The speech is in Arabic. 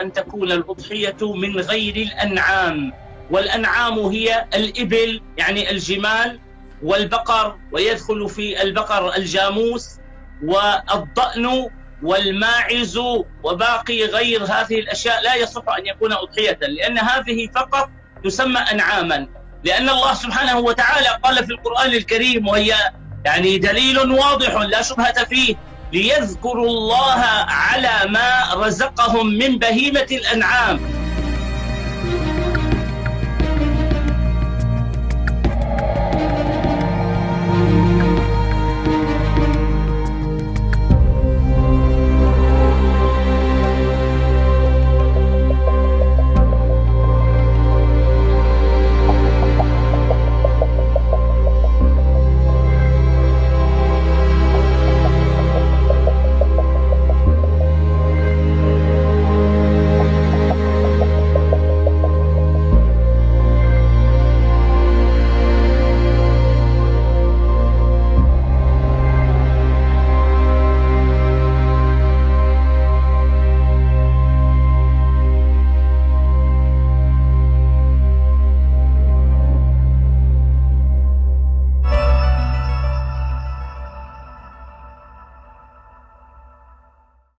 أن تكون الأضحية من غير الأنعام. والأنعام هي الإبل يعني الجمال والبقر ويدخل في البقر الجاموس والضأن والماعز وباقي غير هذه الأشياء لا يصح أن يكون أضحية لأن هذه فقط تسمى أنعاما. لأن الله سبحانه وتعالى قال في القرآن الكريم وهي يعني دليل واضح لا شبهة فيه ليذكروا الله على ما رزقهم من بهيمة الأنعام.